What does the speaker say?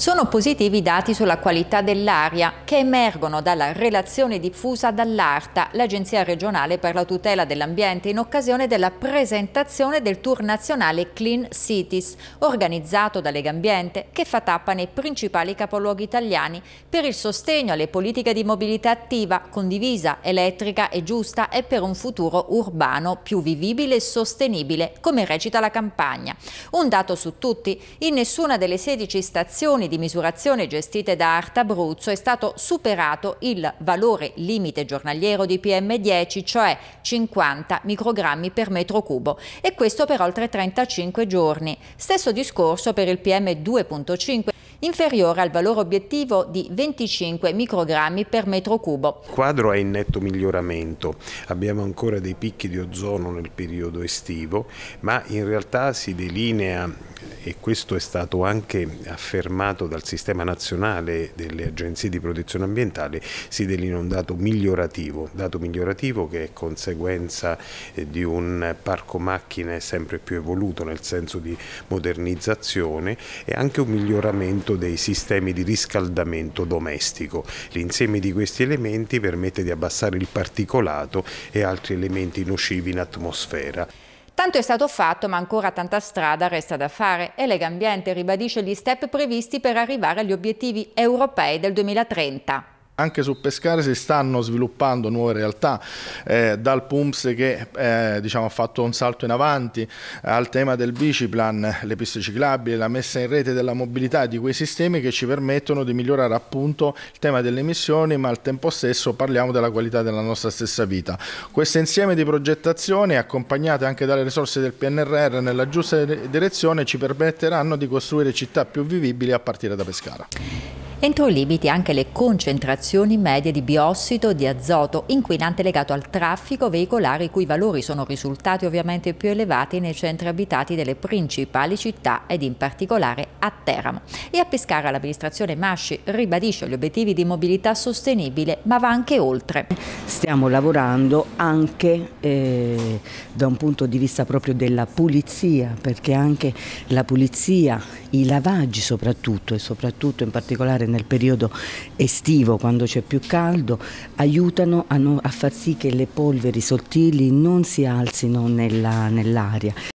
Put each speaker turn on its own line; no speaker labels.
Sono positivi i dati sulla qualità dell'aria che emergono dalla relazione diffusa dall'ARTA, l'Agenzia regionale per la tutela dell'ambiente, in occasione della presentazione del tour nazionale Clean Cities, organizzato da Legambiente, che fa tappa nei principali capoluoghi italiani per il sostegno alle politiche di mobilità attiva, condivisa, elettrica e giusta e per un futuro urbano più vivibile e sostenibile, come recita la campagna. Un dato su tutti, in nessuna delle 16 stazioni di misurazione gestite da Art Abruzzo è stato superato il valore limite giornaliero di PM10, cioè 50 microgrammi per metro cubo, e questo per oltre 35 giorni. Stesso discorso per il PM2.5 inferiore al valore obiettivo di 25 microgrammi per metro cubo.
Il quadro è in netto miglioramento, abbiamo ancora dei picchi di ozono nel periodo estivo, ma in realtà si delinea e questo è stato anche affermato dal sistema nazionale delle agenzie di protezione ambientale, si delinea un dato migliorativo, dato migliorativo che è conseguenza eh, di un parco macchine sempre più evoluto nel senso di modernizzazione e anche un miglioramento dei sistemi di riscaldamento domestico. L'insieme di questi elementi permette di abbassare il particolato e altri elementi nocivi in atmosfera.
Tanto è stato fatto, ma ancora tanta strada resta da fare. E Legambiente ribadisce gli step previsti per arrivare agli obiettivi europei del 2030
anche su Pescare si stanno sviluppando nuove realtà, eh, dal PUMS che eh, diciamo, ha fatto un salto in avanti al tema del biciplan, le piste ciclabili, la messa in rete della mobilità di quei sistemi che ci permettono di migliorare appunto il tema delle emissioni, ma al tempo stesso parliamo della qualità della nostra stessa vita. Questo insieme di progettazioni, accompagnate anche dalle risorse del PNRR nella giusta direzione, ci permetteranno di costruire città più vivibili a partire da Pescara.
Entro i limiti anche le concentrazioni medie di biossido di azoto, inquinante legato al traffico veicolare, i cui valori sono risultati ovviamente più elevati nei centri abitati delle principali città ed in particolare a Teramo. E a Pescara l'amministrazione Masci ribadisce gli obiettivi di mobilità sostenibile, ma va anche oltre.
Stiamo lavorando anche eh, da un punto di vista proprio della pulizia, perché anche la pulizia, i lavaggi soprattutto e soprattutto in particolare nel periodo estivo quando c'è più caldo aiutano a, no, a, far sì che le polveri sottili non si alzino nell'aria